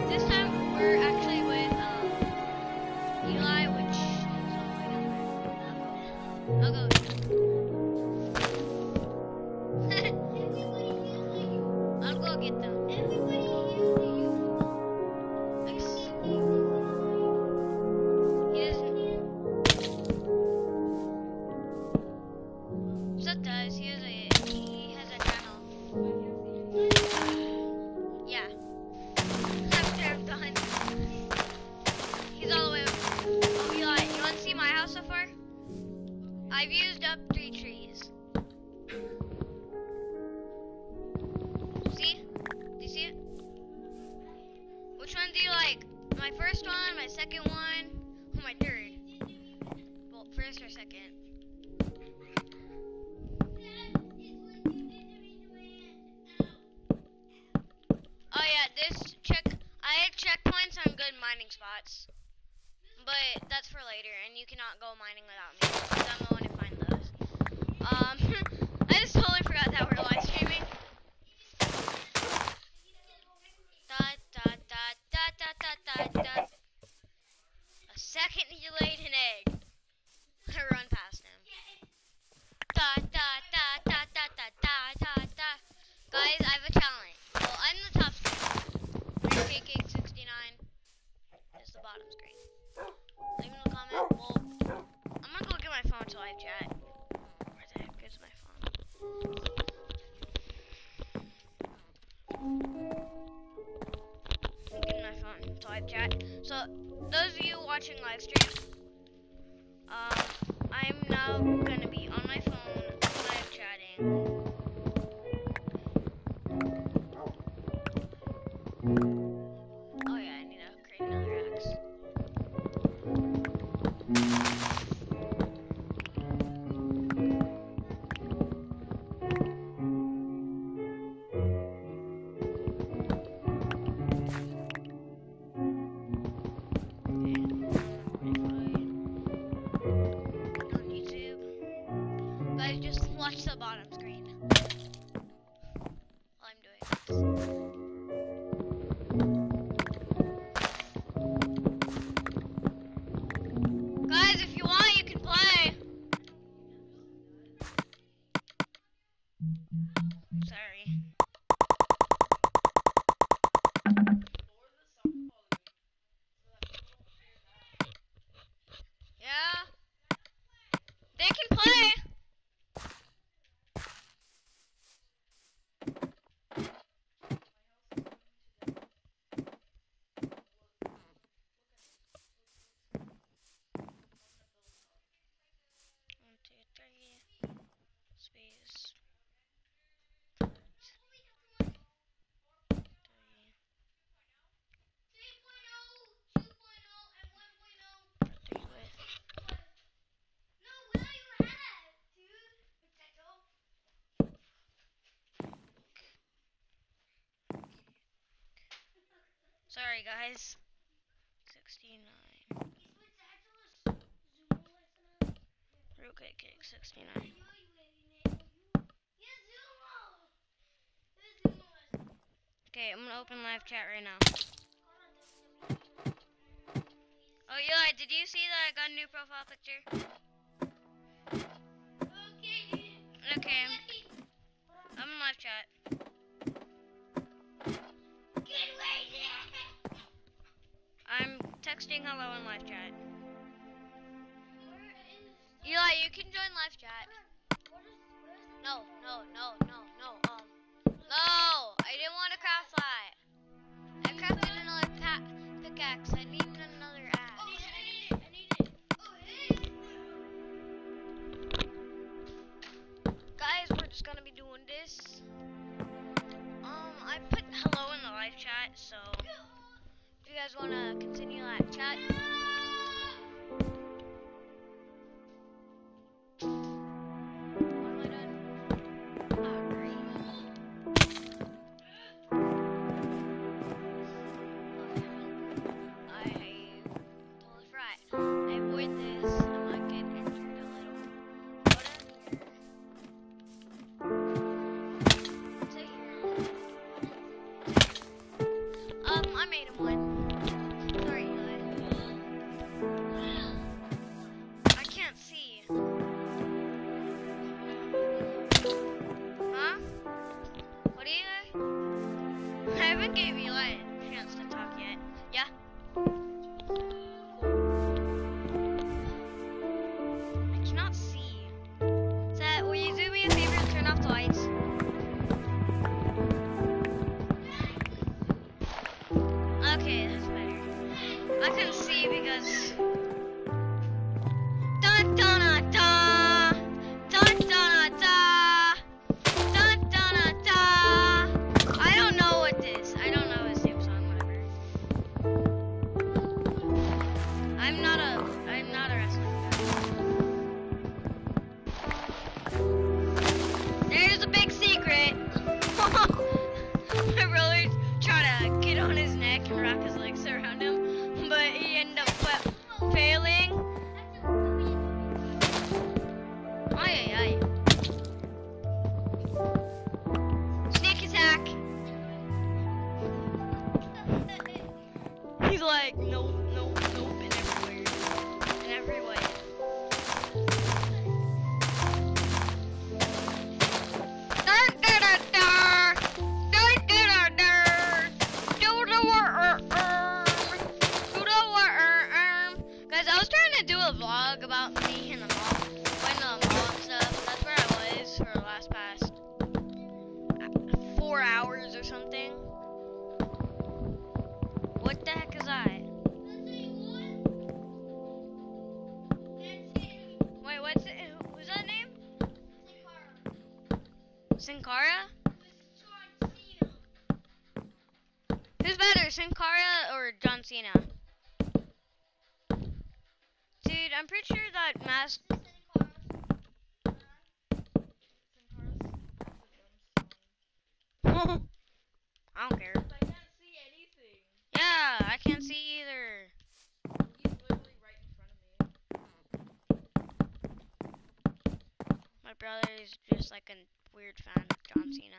This time Sorry, guys. 69. Root cake 69. Okay, I'm gonna open live chat right now. Oh, Eli, did you see that I got a new profile picture? Okay, I'm in live chat. I'm texting hello in live chat. Eli, you can join live chat. No, no, no, no, no. Um, no, I didn't want to craft that. I crafted another pickaxe. I need another axe. Oh, I need it. I need it. Oh, Guys, we're just gonna be doing this. Um, I put hello in the live chat, so you guys want to continue like, chat. Sin Cara? Who's better, Sin Cara or John Cena? Dude, I'm pretty sure that mask. I don't care. I can't see anything. Yeah, I can't see either. He's literally right in front of me. My brother is just like a weird fan of John Cena.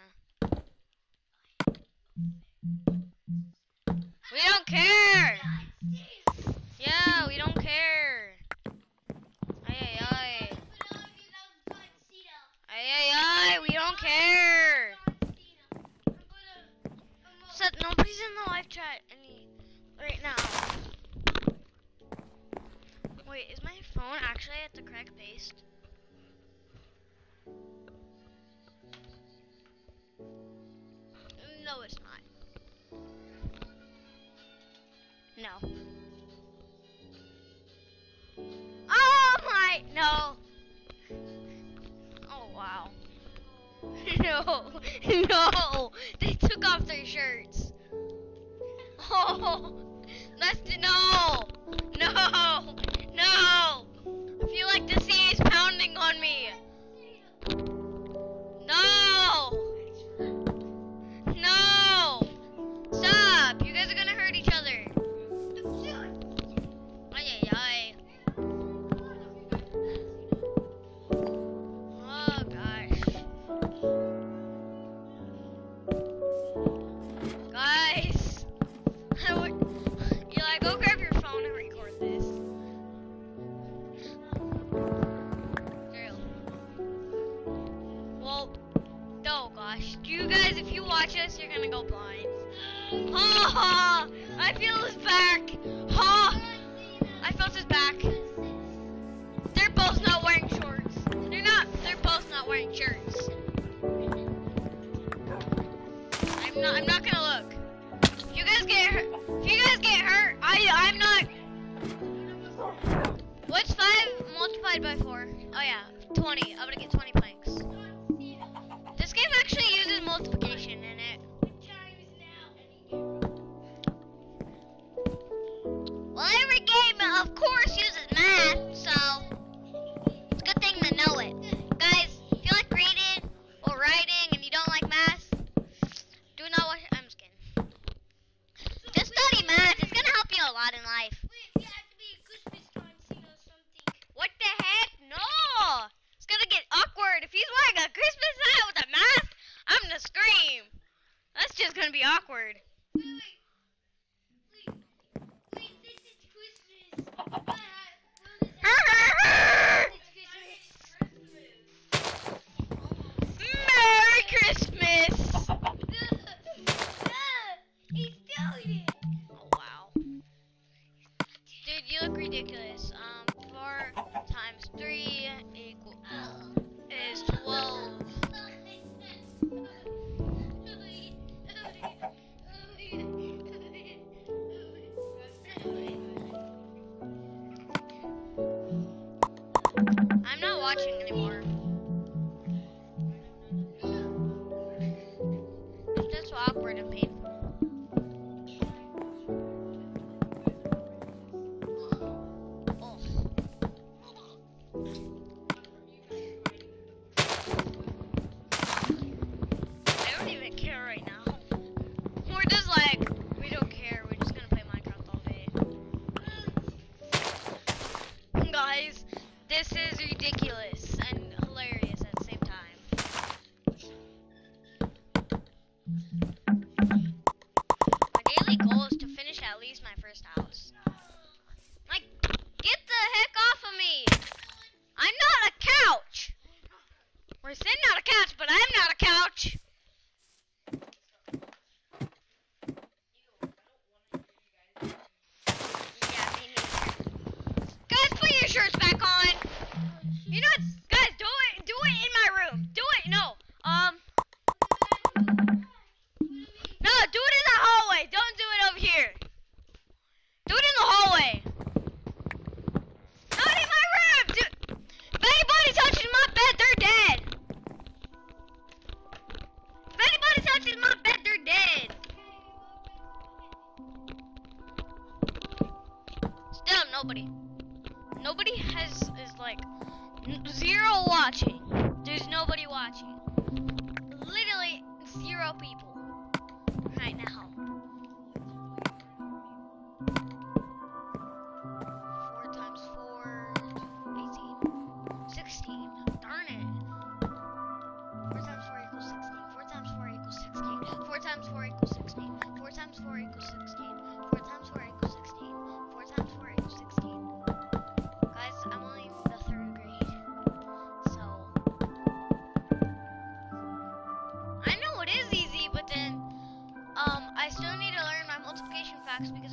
We don't care! Yeah, we don't care. Ay, ay, ay. Ay, ay, ay, we don't care. Seth, nobody's in the live chat any right now. Wait, is my phone actually at the correct pace? No, it's not. No. Oh my no. Oh wow. No, no, they took off their shirts. Oh, that's no, no, no. I feel like the sea is pounding on me. I'm not. I'm not gonna look. If you guys get hurt, if you guys get hurt, I. I'm not. What's five multiplied by four? Oh yeah, twenty. I'm gonna get twenty planks. This game actually uses multiplication in it. Well, every game, of course, uses math,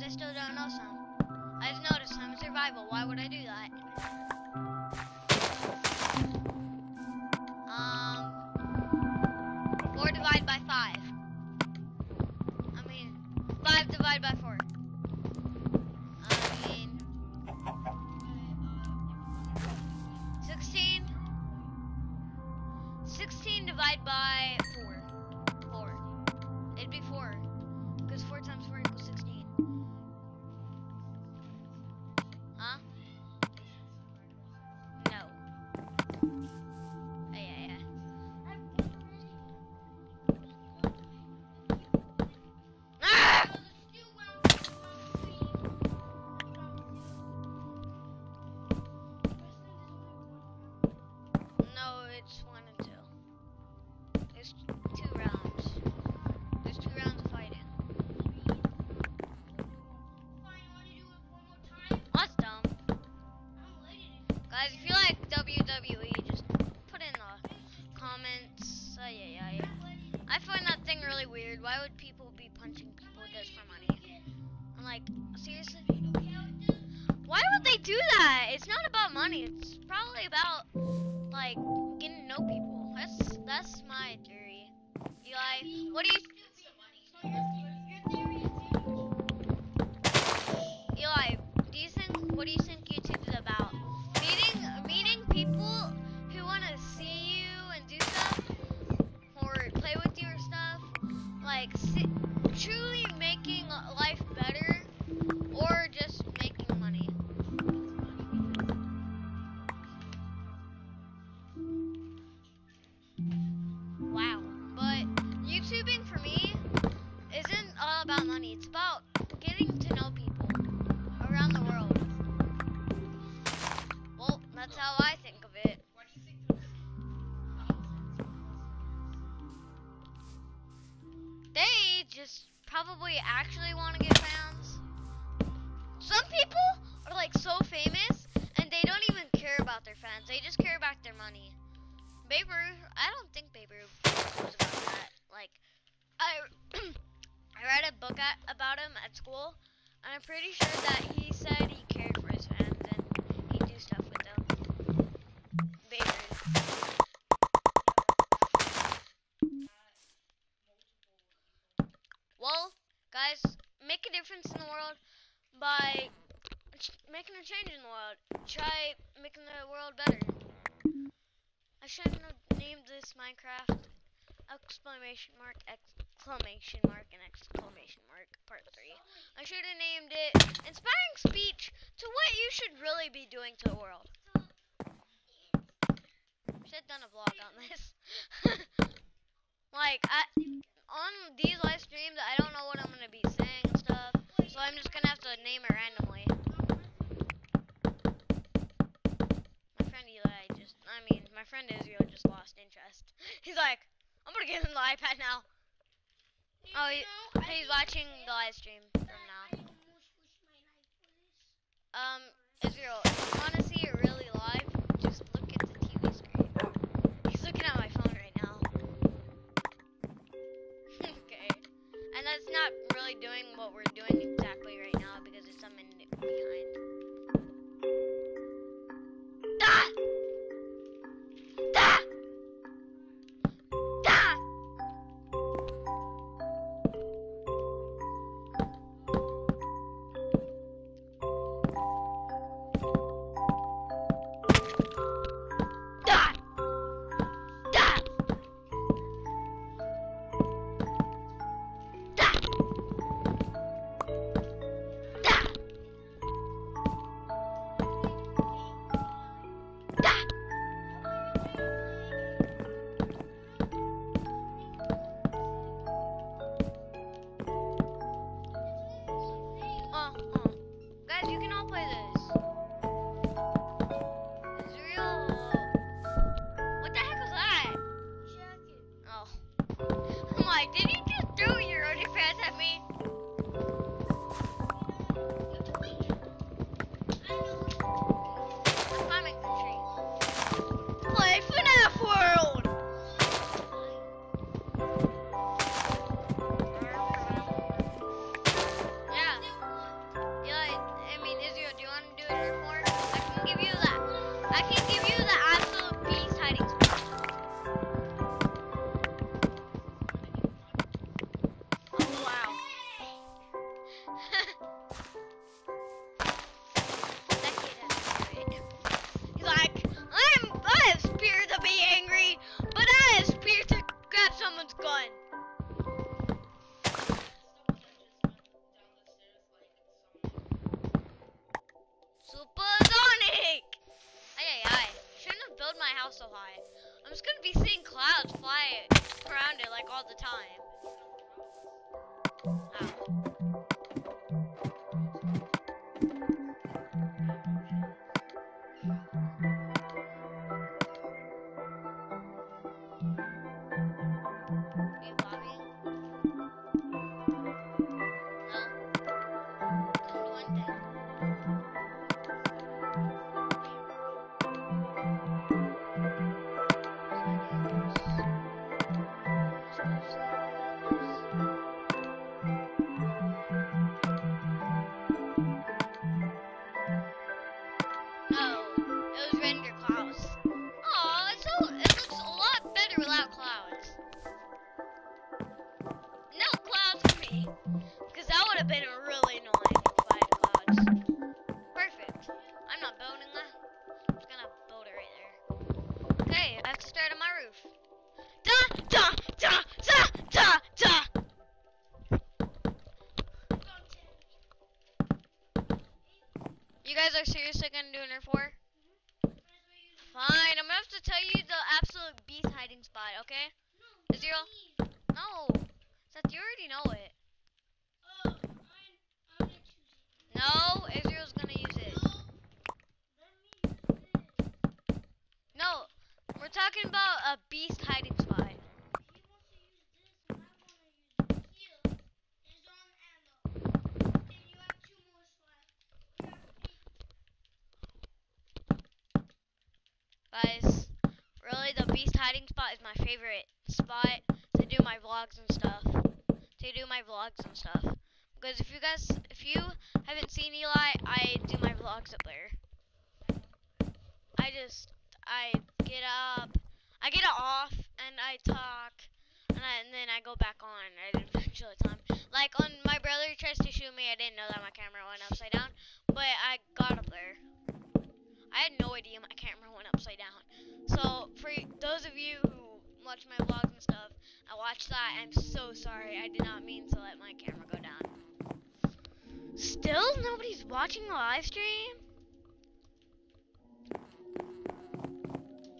I still don't know some. I just noticed I'm in survival. Why would I do that? If you like WWE, just put in the comments. Uh, yeah, yeah, yeah. I find that thing really weird. Why would people be punching people just for money? I'm like, seriously? Why would they do that? It's not about money. It's probably about like getting to know people. That's that's my theory. Eli, what do you Eli, do you think what do you think Like truly making life just probably actually want to get fans. Some people are like so famous and they don't even care about their fans. They just care about their money. Babe Ruth, I don't think Babe Ruth was about that. Like, I I read a book at, about him at school, and I'm pretty sure that he said he cared for his fans and he'd do stuff with them. Babe Ruth. Well, guys, make a difference in the world by making a change in the world. Try making the world better. I shouldn't have named this Minecraft exclamation mark exclamation mark and exclamation mark part 3. I should have named it inspiring speech to what you should really be doing to the world. Should have done a vlog on this. like I on these live streams I don't know what I'm gonna be saying. So I'm just gonna have to name it randomly. My friend Eli just I mean my friend Israel just lost interest. He's like, I'm gonna get him the iPad now. Oh, he, he's watching the live stream from now. Um, Israel, if you want doing what we're doing exactly right now because there's something behind. I'm just gonna be seeing clouds fly around it like all the time. You guys are seriously gonna do an Earth War? Fine, I'm gonna have to tell you the absolute beast hiding spot, okay? Israel? No. Seth, you already know it. No, Israel's gonna use it. No, we're talking about a beast hiding spot. Guys, really the beast hiding spot is my favorite spot to do my vlogs and stuff. To do my vlogs and stuff. Because if you guys, if you haven't seen Eli, I do my vlogs up there. I just, I get up, I get off, and I talk, and, I, and then I go back on at eventually time. Like on my brother tries to shoot me, I didn't know that my camera went upside down, but I got up there. I had no idea my camera went upside down. So for those of you who watch my vlogs and stuff, I watched that. I'm so sorry. I did not mean to let my camera go down. Still, nobody's watching the live stream.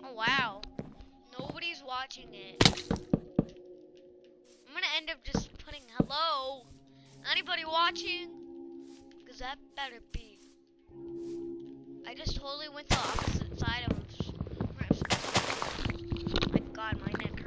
Oh wow, nobody's watching it. I'm gonna end up just putting hello. Anybody watching? Cause that better be. I just totally went to the opposite side of. My god, my neck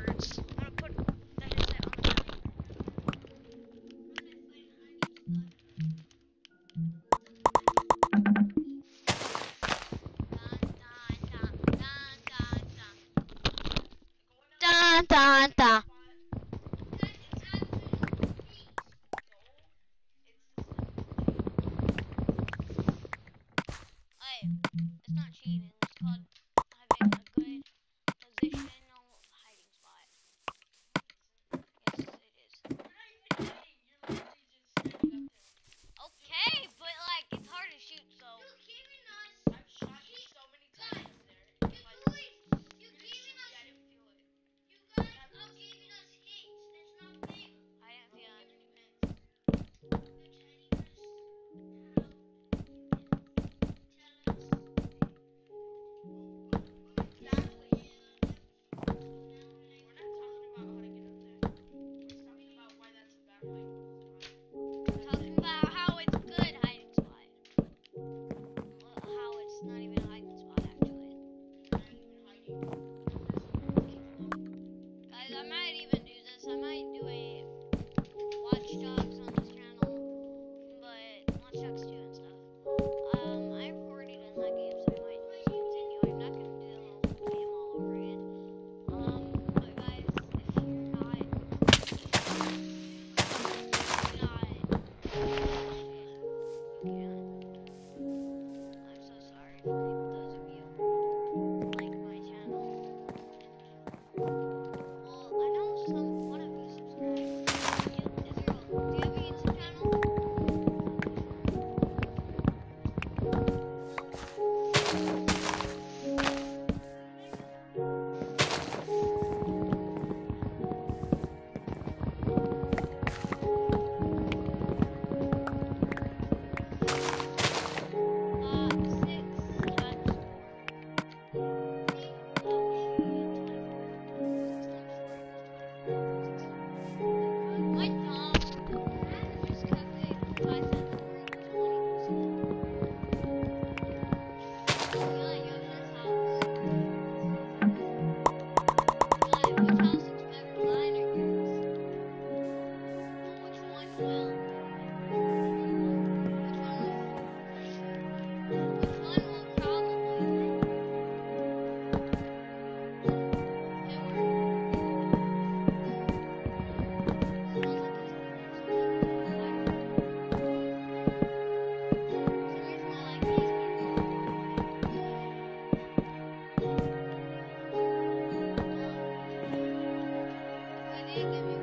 Thank you.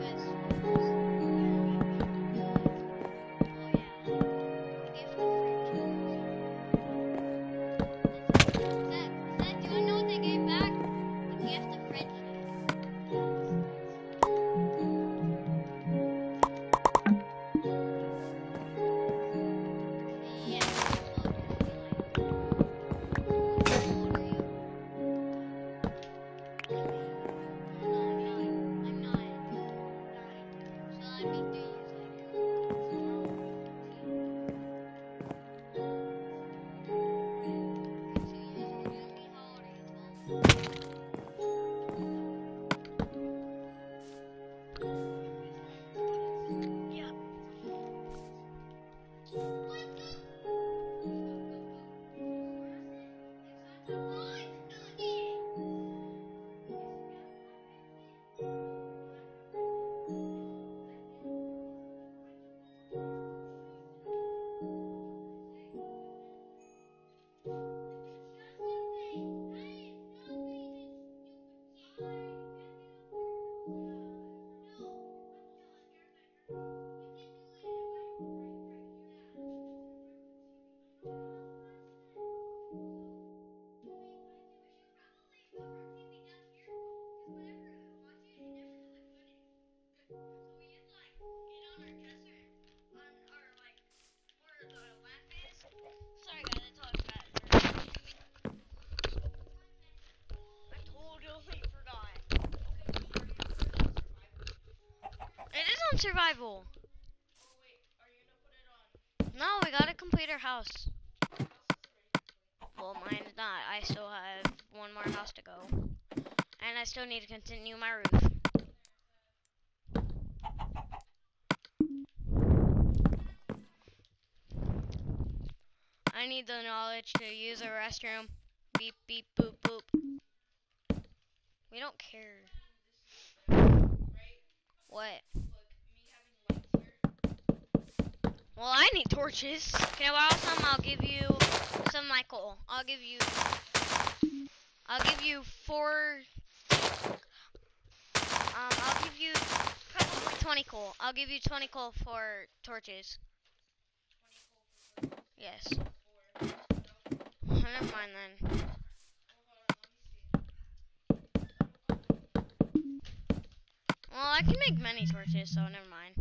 Survival. No, we gotta complete our house. Well, mine not. I still have one more house to go. And I still need to continue my roof. I need the knowledge to use a restroom. Beep, beep, boop, boop. We don't care. What? Well, I need torches. Can I borrow some? I'll give you some, Michael. I'll give you. I'll give you four. Um, I'll give you probably 20 coal. I'll give you 20 coal for torches. Yes. Never mind then. Well, I can make many torches, so never mind.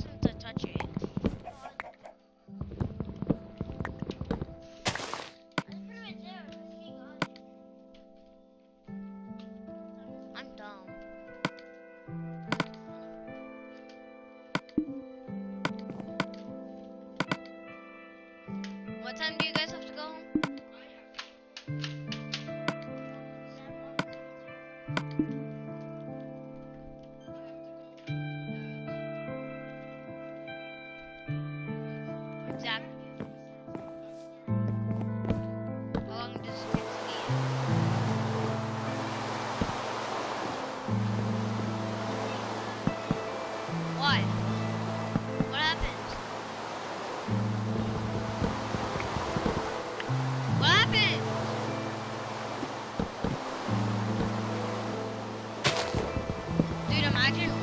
Imagine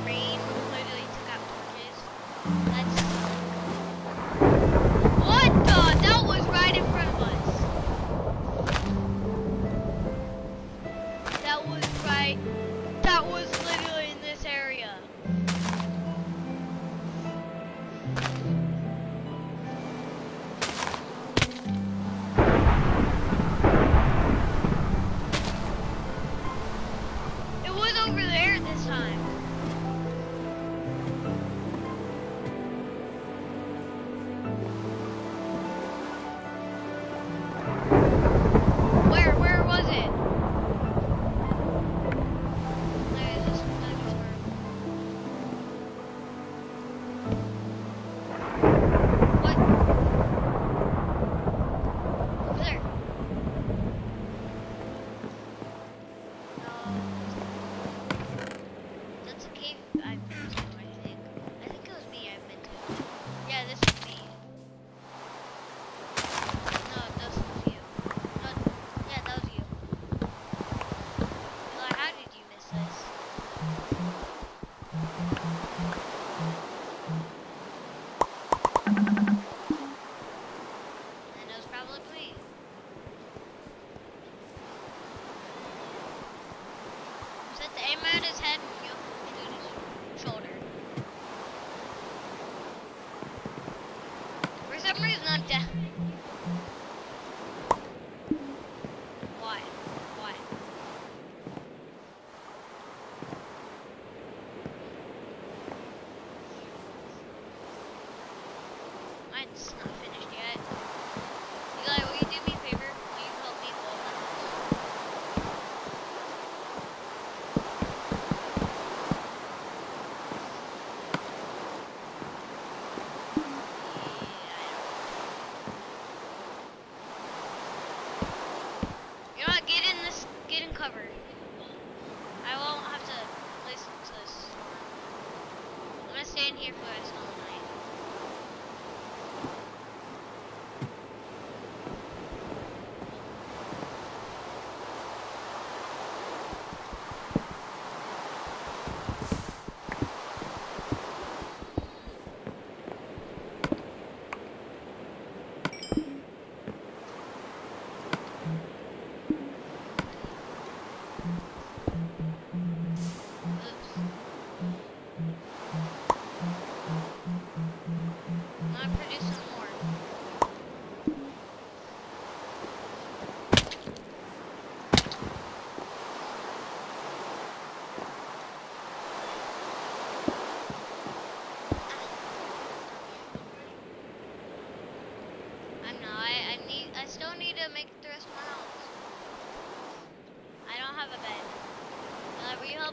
stand here for us all night.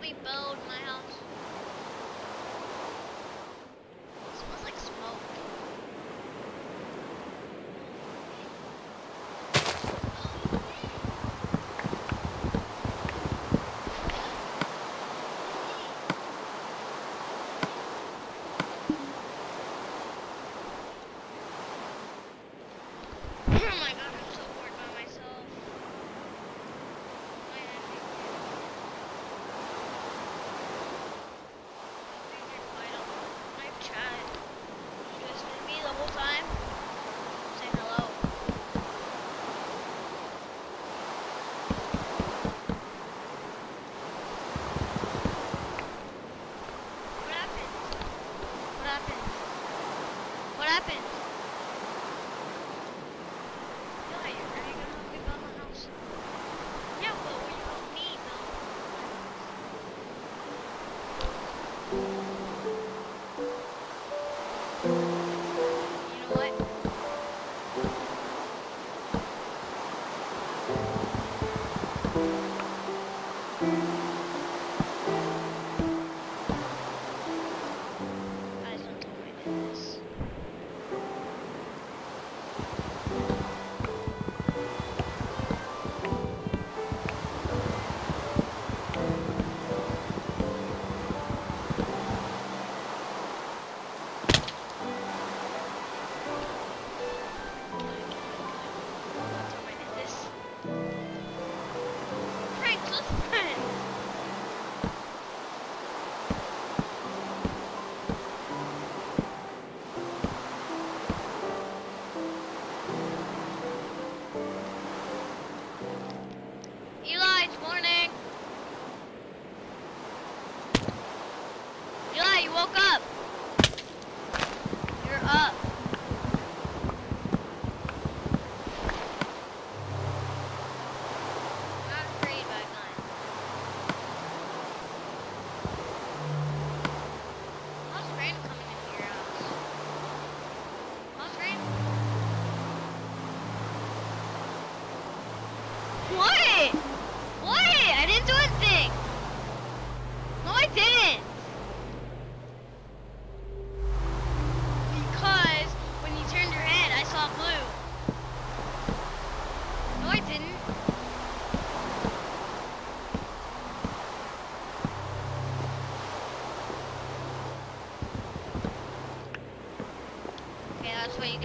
we build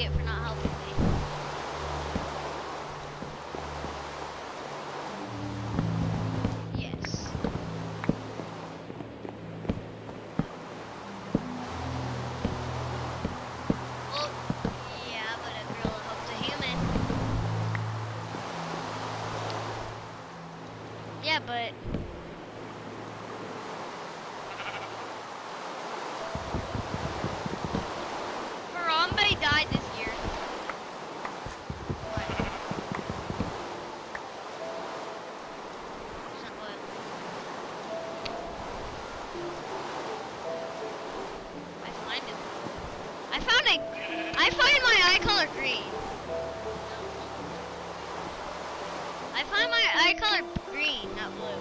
get for not I color green, not blue.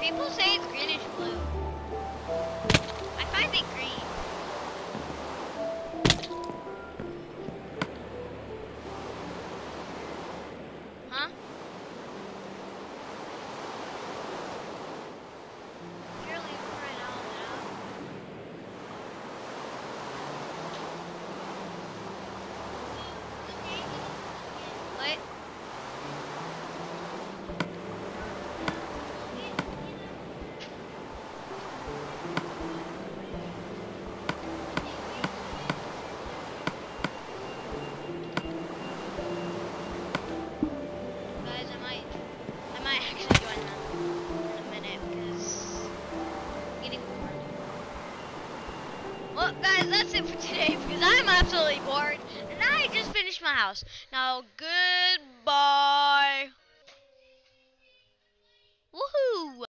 People say it's greenish blue. I find it green. That's it for today